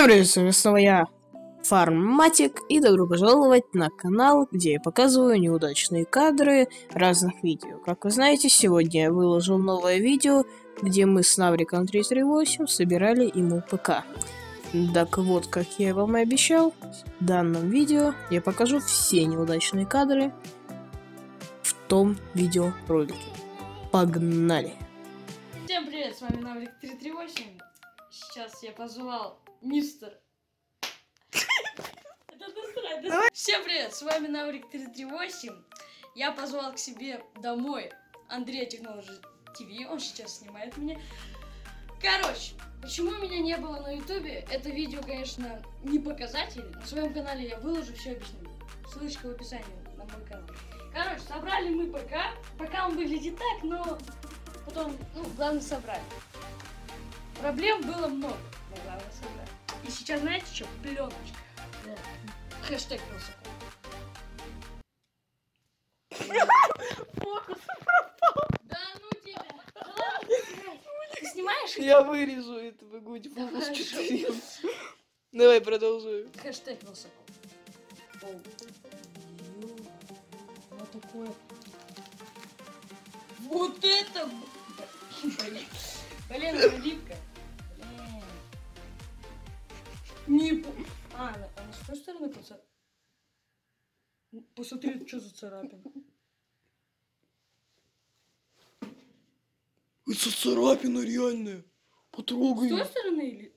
Всем привет, с вами снова я, Фарматик, и добро пожаловать на канал, где я показываю неудачные кадры разных видео. Как вы знаете, сегодня я выложил новое видео, где мы с Навриком 338 собирали ему ПК. Так вот, как я вам и обещал, в данном видео я покажу все неудачные кадры в том видеоролике. Погнали! Всем привет, с вами Наврик 338. Сейчас я позвал мистер... Всем привет, с вами Наврик 338. Я позвал к себе домой Андрея Технологи ТВ, он сейчас снимает меня. Короче, почему меня не было на ютубе, это видео, конечно, не показатель. На своем канале я выложу, все объясню. Ссылочка в описании на мой канал. Короче, собрали мы ПК. Пока он выглядит так, но потом, ну, главное собрать. Проблем было много, собрать. И сейчас, знаете что? Пленочка. Вот. Хэштег Вилсаком. Фокус. Да ну тебя! Да. Ты снимаешь? Я вырежу это, вы будете фокус Хорошо. 4. Давай продолжай. Хэштег. Ё, Вот такое. Вот это! Блин, Блин, Не по... А, она, она с той стороны поцарапана? Посмотри, что за царапина. Это царапина реальная. С Потрогай. той стороны или...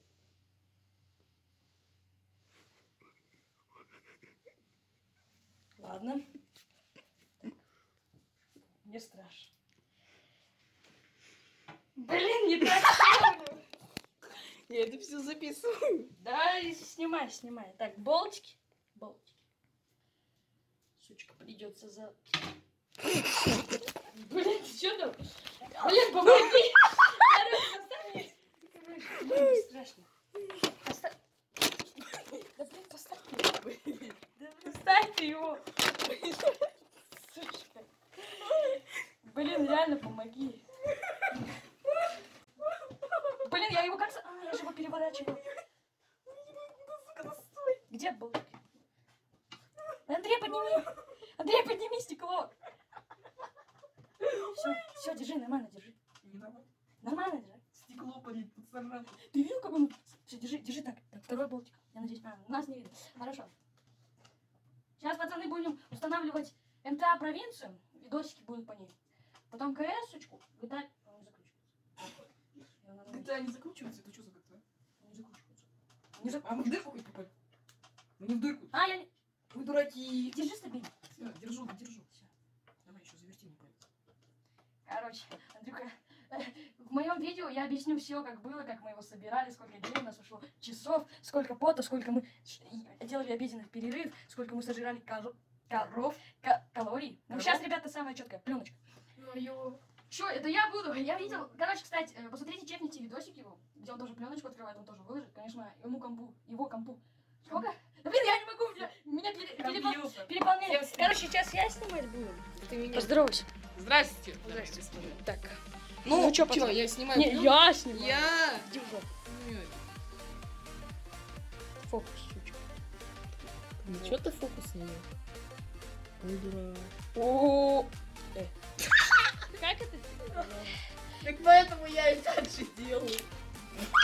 Ладно. Мне страшно. Блин, не так. Я это все записываю. Да, снимай, снимай. Так, болтики. Болтики. Сучка, придется за... Блин, ты что там? Блин, помоги! Страшно. Поставь. Да его. Блин, реально помоги. Блин, я его как... за- А, Где болтик? Андрей, подними! Андрей, подними стекло! Все, все, держи, нормально держи. Нормально держи. Стекло полит, пацана. Ты видел, как он... Все, держи, держи так. Так, второй болтик. Я надеюсь, а, нас не видно. Хорошо. Сейчас, пацаны, будем устанавливать МТА провинцию. Видосики будут по ней. Потом КС-очку. GTA... Он не закручивается. GTA не закручивается, это что за GTA? Он не закручивается. Не зак- А мы в дырку хоть попали? Мы не в дырку. А, я. Вы дураки. Держи стабильно. Все, держу, держу. Всё. Давай еще заверти не палец. Короче, Андрюха, в моем видео я объясню все, как было, как мы его собирали, сколько дней у нас ушло, часов, сколько пота, сколько мы делали обеденный перерыв, сколько мы сожрали коро- коров, ка- калорий. Ну, сейчас, ребята, самая четкая пленочка. Ё-ё. Что, это я буду? Я видел. Короче, кстати, э, посмотрите, чекните видосик его, где он тоже пленочку открывает, он тоже выложит. Конечно, ему компу, его компу. Сколько? Да блин, я не могу, меня, меня пере- перепол- переполняет. Короче, сейчас я снимать буду. Ты меня. Поздоровайся. Здрасте. Здрасте. Так. Ну, Ну, чё, пацаны? я снимаю. Не, я снимаю. Я. Иди в жопу. Нет. Фокус, сучка. Ничего ты фокус снимаешь? Ой, дурак. О, э. Как это? Так поэтому я и так же делаю.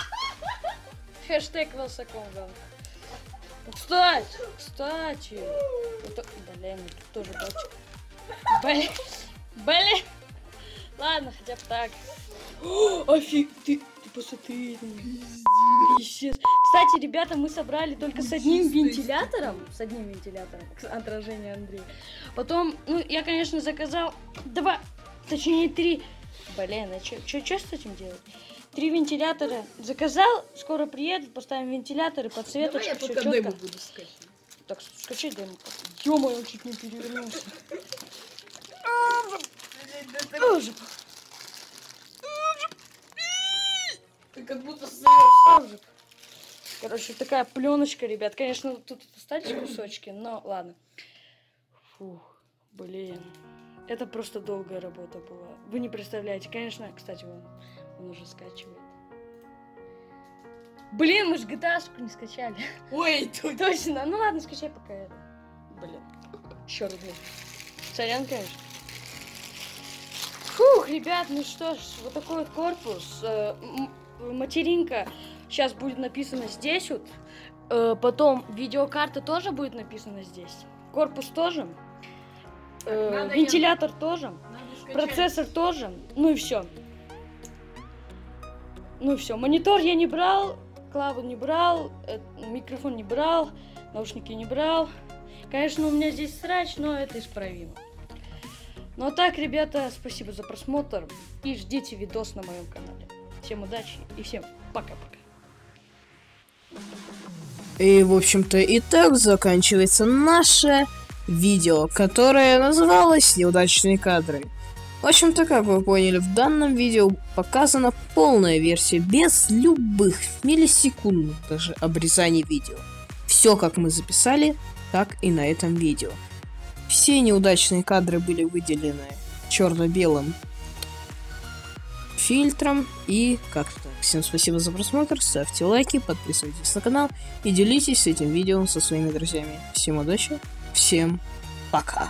Хэштег Вилсаком. Кстати, кстати. Это, блин, тут тоже дочка. Блин, блин. Ладно, хотя бы так. О, офиг, ты, ты посмотри. Пиздец. Кстати, ребята, мы собрали только с одним вентилятором. С одним вентилятором. К отражению Андрея. Потом, ну, я, конечно, заказал два, точнее, три. Блин, а что с этим делать? Три вентилятора заказал, скоро приедут, поставим вентиляторы, Давай подсветочку, я все пока демо буду скачивать. Так, скачай демо. ё он чуть не перевернулся. Ужас. Ты как будто. Ужас. Короче, такая пленочка, ребят. Конечно, тут остались кусочки, но ладно. Фух, блин. Это просто долгая работа была. Вы не представляете. Конечно, кстати, он, он уже скачивает. Блин, мы же gta не скачали. Ой, тут. Точно. Ну ладно, скачай пока это. Блин. Раз. блин. Сорян, конечно. Фух, ребят, ну что ж, вот такой вот корпус. Э, материнка сейчас будет написано здесь вот. Э, потом видеокарта тоже будет написана здесь. Корпус тоже. Э, Надо вентилятор тоже. Надо скачать. Процессор тоже. Ну и все. Ну и все. Монитор я не брал, клаву не брал, э, микрофон не брал, наушники не брал. Конечно, у меня здесь срач, но это исправимо. Ну а так, ребята, спасибо за просмотр и ждите видос на моем канале. Всем удачи и всем пока-пока. И, в общем-то, и так заканчивается наше видео, которое называлось «Неудачные кадры». В общем-то, как вы поняли, в данном видео показана полная версия без любых миллисекундных даже обрезаний видео. Все, как мы записали, так и на этом видео. Все неудачные кадры были выделены черно-белым фильтром и как-то. Всем спасибо за просмотр, ставьте лайки, подписывайтесь на канал и делитесь этим видео со своими друзьями. Всем удачи, всем пока.